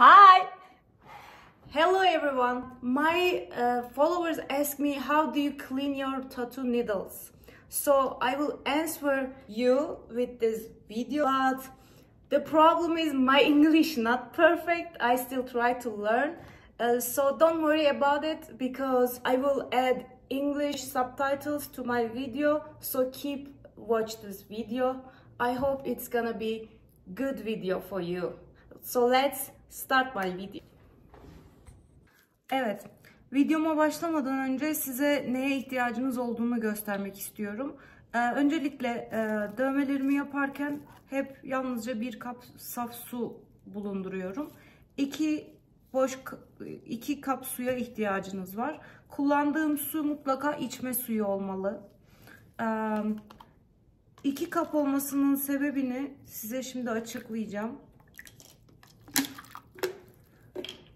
Hi! Hello everyone! My uh, followers ask me how do you clean your tattoo needles? So I will answer you with this video but the problem is my English not perfect. I still try to learn. Uh, so don't worry about it because I will add English subtitles to my video. So keep watch this video. I hope it's gonna be good video for you. So let's start my video. Evet, videoma başlamadan önce size neye ihtiyacınız olduğunu göstermek istiyorum. Ee, öncelikle e, dövmelerimi yaparken hep yalnızca bir kap saf su bulunduruyorum. İki boş iki kap suya ihtiyacınız var. Kullandığım su mutlaka içme suyu olmalı. Ee, iki kap olmasının sebebini size şimdi açıklayacağım.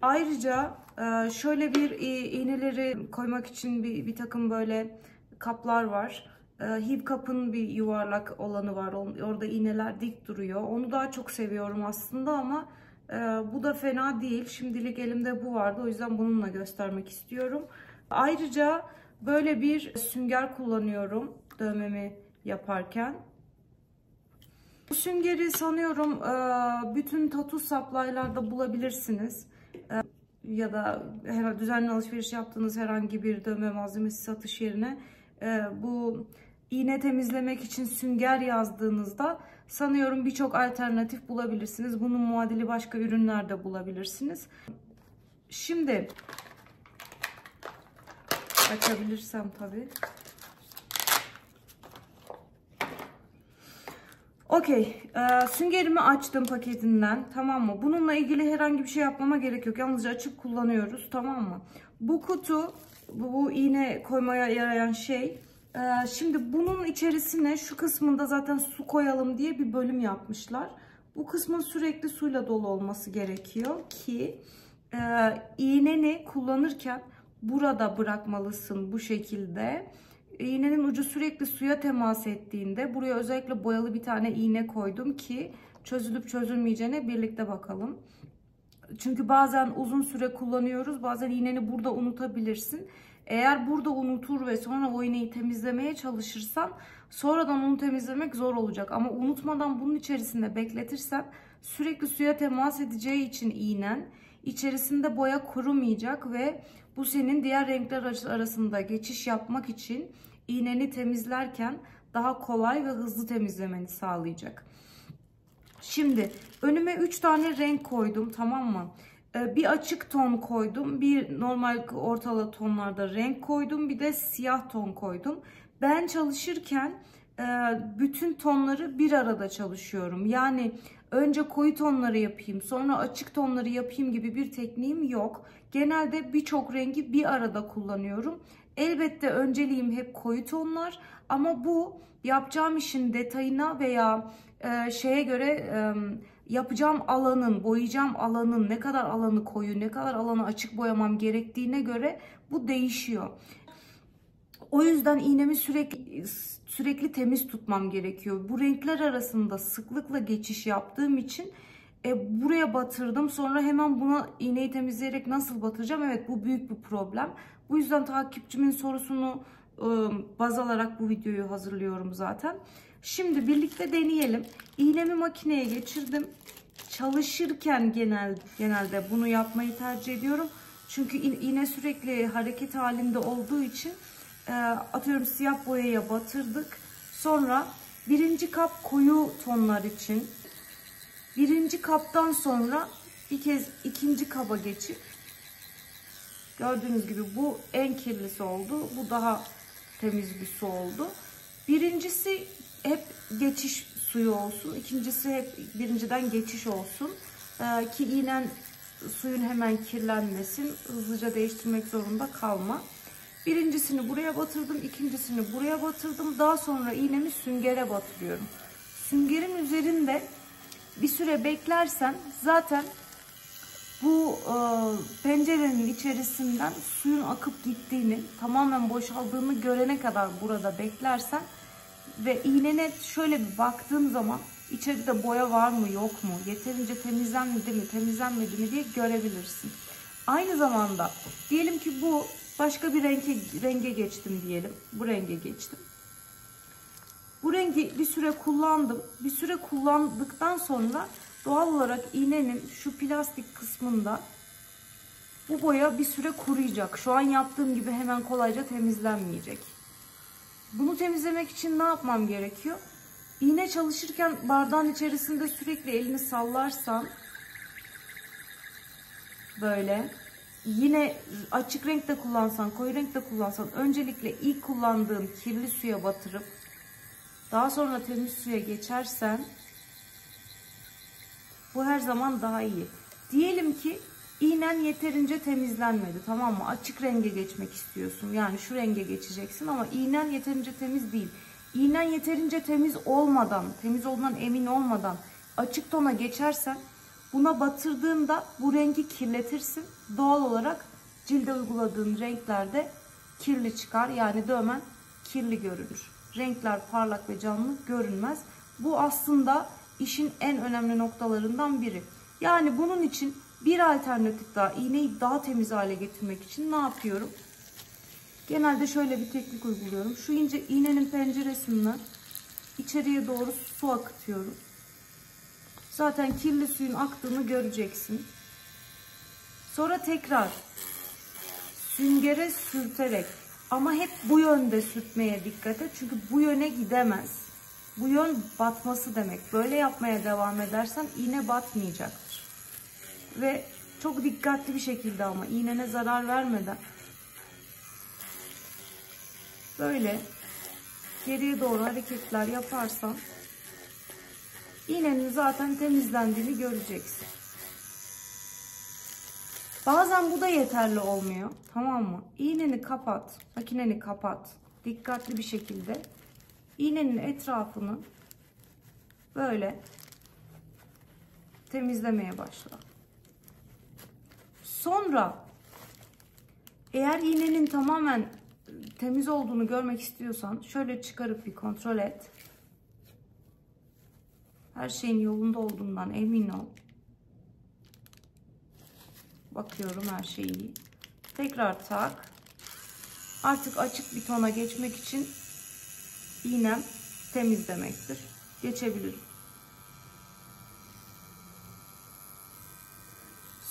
Ayrıca e, şöyle bir iğneleri koymak için bir, bir takım böyle kaplar var. E, Hip kapın bir yuvarlak olanı var. Orada iğneler dik duruyor. Onu daha çok seviyorum aslında ama e, bu da fena değil. Şimdilik elimde bu vardı. O yüzden bununla göstermek istiyorum. Ayrıca böyle bir sünger kullanıyorum dövmemi yaparken. Bu süngeri sanıyorum bütün tatu supply'larda bulabilirsiniz ya da düzenli alışveriş yaptığınız herhangi bir dövme malzemesi satış yerine e, bu iğne temizlemek için sünger yazdığınızda sanıyorum birçok alternatif bulabilirsiniz. Bunun muadili başka ürünlerde bulabilirsiniz. Şimdi açabilirsem tabii. Okey. Ee, süngerimi açtım paketinden. Tamam mı? Bununla ilgili herhangi bir şey yapmama gerek yok. Yalnızca açıp kullanıyoruz. Tamam mı? Bu kutu, bu, bu iğne koymaya yarayan şey. Ee, şimdi bunun içerisine şu kısmında zaten su koyalım diye bir bölüm yapmışlar. Bu kısmın sürekli suyla dolu olması gerekiyor ki e, iğneni kullanırken burada bırakmalısın bu şekilde iğnenin ucu sürekli suya temas ettiğinde buraya özellikle boyalı bir tane iğne koydum ki çözülüp çözülmeyeceğine birlikte bakalım. Çünkü bazen uzun süre kullanıyoruz. Bazen iğneni burada unutabilirsin. Eğer burada unutur ve sonra o iğneyi temizlemeye çalışırsan sonradan onu temizlemek zor olacak. Ama unutmadan bunun içerisinde bekletirsen sürekli suya temas edeceği için iğnen içerisinde boya kurumayacak ve bu senin diğer renkler arasında geçiş yapmak için iğneni temizlerken daha kolay ve hızlı temizlemeni sağlayacak. Şimdi önüme 3 tane renk koydum tamam mı? Ee, bir açık ton koydum. Bir normal ortalı tonlarda renk koydum. Bir de siyah ton koydum. Ben çalışırken e, bütün tonları bir arada çalışıyorum. Yani önce koyu tonları yapayım sonra açık tonları yapayım gibi bir tekniğim yok. Genelde birçok rengi bir arada kullanıyorum. Elbette önceliğim hep koyu tonlar ama bu yapacağım işin detayına veya e, şeye göre e, yapacağım alanın, boyayacağım alanın ne kadar alanı koyu, ne kadar alanı açık boyamam gerektiğine göre bu değişiyor. O yüzden iğnemi sürekli sürekli temiz tutmam gerekiyor. Bu renkler arasında sıklıkla geçiş yaptığım için e, buraya batırdım. Sonra hemen buna iğneyi temizleyerek nasıl batıracağım? Evet bu büyük bir problem. Bu yüzden takipçimin sorusunu e, baz alarak bu videoyu hazırlıyorum zaten. Şimdi birlikte deneyelim. İğnemi makineye geçirdim. Çalışırken genel genelde bunu yapmayı tercih ediyorum. Çünkü iğne sürekli hareket halinde olduğu için atıyorum siyah boyaya batırdık. Sonra birinci kap koyu tonlar için birinci kaptan sonra bir kez ikinci kaba geçip gördüğünüz gibi bu en kirlisi oldu. Bu daha temiz bir su oldu. Birincisi hep geçiş suyu olsun. İkincisi hep birinciden geçiş olsun. Ee, ki iğnen suyun hemen kirlenmesin. Hızlıca değiştirmek zorunda kalma. Birincisini buraya batırdım. ikincisini buraya batırdım. Daha sonra iğnemi süngere batırıyorum. Süngerin üzerinde bir süre beklersen zaten bu e, pencerenin içerisinden suyun akıp gittiğini, tamamen boşaldığını görene kadar burada beklersen ve iğnene şöyle bir baktığın zaman İçeride boya var mı yok mu? Yeterince temizlenmedi mi temizlenmedi mi diye görebilirsin. Aynı zamanda diyelim ki bu başka bir renge, renge geçtim diyelim. Bu renge geçtim. Bu rengi bir süre kullandım. Bir süre kullandıktan sonra doğal olarak iğnenin şu plastik kısmında bu boya bir süre kuruyacak. Şu an yaptığım gibi hemen kolayca temizlenmeyecek. Bunu temizlemek için ne yapmam gerekiyor? İğne çalışırken bardağın içerisinde sürekli elini sallarsan böyle yine açık renkte kullansan, koyu renkte kullansan öncelikle ilk kullandığın kirli suya batırıp daha sonra temiz suya geçersen bu her zaman daha iyi. Diyelim ki iğnen yeterince temizlenmedi tamam mı? Açık renge geçmek istiyorsun. Yani şu renge geçeceksin ama iğnen yeterince temiz değil. İğnen yeterince temiz olmadan, temiz olduğundan emin olmadan açık tona geçersen buna batırdığında bu rengi kirletirsin. Doğal olarak cilde uyguladığın renklerde kirli çıkar. Yani dövmen kirli görünür. Renkler parlak ve canlı görünmez. Bu aslında işin en önemli noktalarından biri. Yani bunun için bir alternatif daha iğneyi daha temiz hale getirmek için ne yapıyorum? Genelde şöyle bir teknik uyguluyorum. Şu ince iğnenin penceresinden içeriye doğru su akıtıyorum. Zaten kirli suyun aktığını göreceksin. Sonra tekrar süngere sürterek ama hep bu yönde sürtmeye dikkat et. Çünkü bu yöne gidemez. Bu yön batması demek. Böyle yapmaya devam edersen iğne batmayacaktır. Ve çok dikkatli bir şekilde ama iğnene zarar vermeden böyle geriye doğru hareketler yaparsan iğnenin zaten temizlendiğini göreceksin. Bazen bu da yeterli olmuyor. Tamam mı? İğneni kapat. Makineni kapat. Dikkatli bir şekilde iğnenin etrafını böyle temizlemeye başla. Sonra eğer iğnenin tamamen temiz olduğunu görmek istiyorsan şöyle çıkarıp bir kontrol et. Her şeyin yolunda olduğundan emin ol. Bakıyorum her şey iyi. Tekrar tak. Artık açık bir tona geçmek için iğnem temiz demektir. Geçebilirim.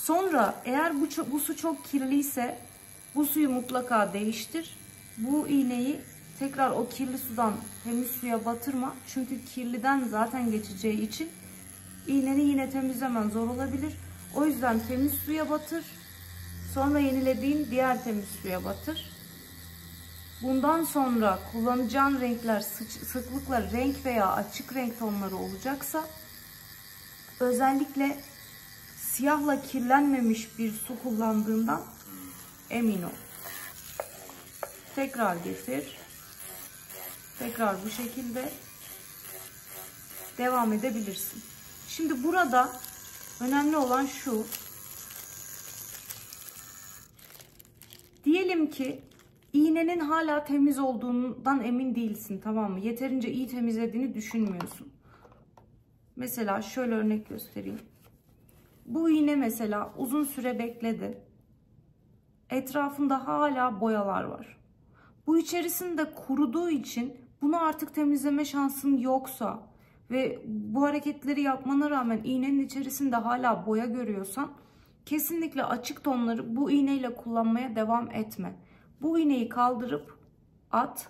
Sonra eğer bu, bu su çok kirliyse bu suyu mutlaka değiştir. Bu iğneyi tekrar o kirli sudan temiz suya batırma. Çünkü kirliden zaten geçeceği için iğneni yine temizlemen zor olabilir. O yüzden temiz suya batır. Sonra yenilediğin diğer temiz suya batır. Bundan sonra kullanacağın renkler sıklıkla renk veya açık renk tonları olacaksa özellikle siyahla kirlenmemiş bir su kullandığından emin ol. Tekrar getir. Tekrar bu şekilde devam edebilirsin. Şimdi burada önemli olan şu. Diyelim ki iğnenin hala temiz olduğundan emin değilsin tamam mı? Yeterince iyi temizlediğini düşünmüyorsun. Mesela şöyle örnek göstereyim. Bu iğne mesela uzun süre bekledi. Etrafında hala boyalar var. Bu içerisinde kuruduğu için bunu artık temizleme şansın yoksa ve bu hareketleri yapmana rağmen iğnenin içerisinde hala boya görüyorsan kesinlikle açık tonları bu iğneyle kullanmaya devam etme. Bu iğneyi kaldırıp at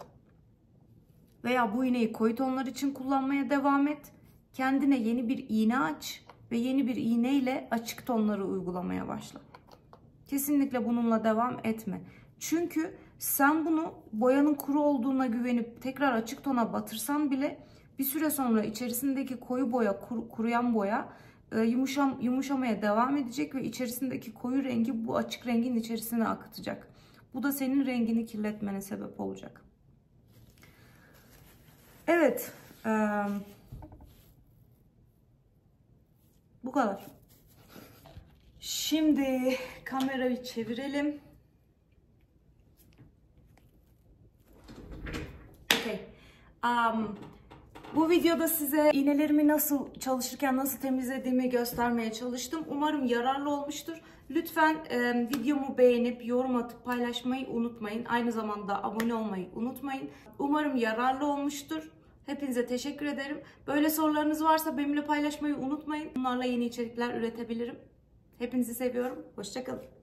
veya bu iğneyi koyu tonlar için kullanmaya devam et. Kendine yeni bir iğne aç ve yeni bir iğne ile açık tonları uygulamaya başla. Kesinlikle bununla devam etme. Çünkü sen bunu boyanın kuru olduğuna güvenip tekrar açık tona batırsan bile bir süre sonra içerisindeki koyu boya, kuru, kuruyan boya e, yumuşam, yumuşamaya devam edecek ve içerisindeki koyu rengi bu açık rengin içerisine akıtacak. Bu da senin rengini kirletmene sebep olacak. Evet. E, bu kadar. Şimdi kamerayı çevirelim. Okay. Um, Bu videoda size iğnelerimi nasıl çalışırken nasıl temizlediğimi göstermeye çalıştım. Umarım yararlı olmuştur. Lütfen e, videomu beğenip yorum atıp paylaşmayı unutmayın. Aynı zamanda abone olmayı unutmayın. Umarım yararlı olmuştur. Hepinize teşekkür ederim. Böyle sorularınız varsa benimle paylaşmayı unutmayın. Bunlarla yeni içerikler üretebilirim. Hepinizi seviyorum. Hoşçakalın.